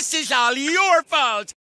This is all your fault.